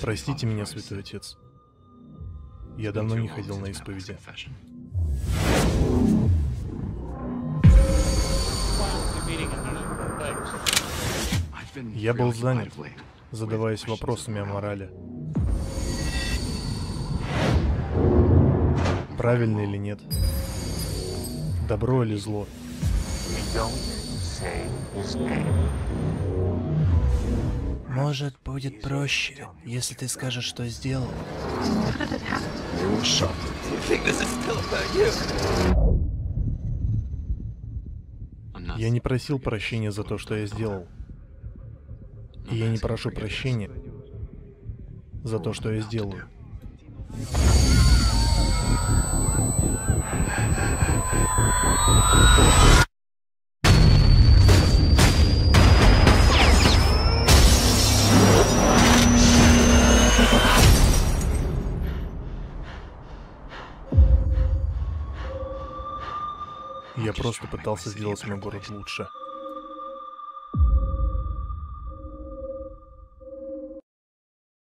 Простите меня, святой отец. Я давно не ходил на исповеди. Я был занят, задаваясь вопросами о морали. Правильно или нет? Добро или зло? Может, будет проще, если ты скажешь, что сделал. Я не просил прощения за то, что я сделал. И я не прошу прощения за то, что я сделаю. Я просто пытался сделать мой город лучше.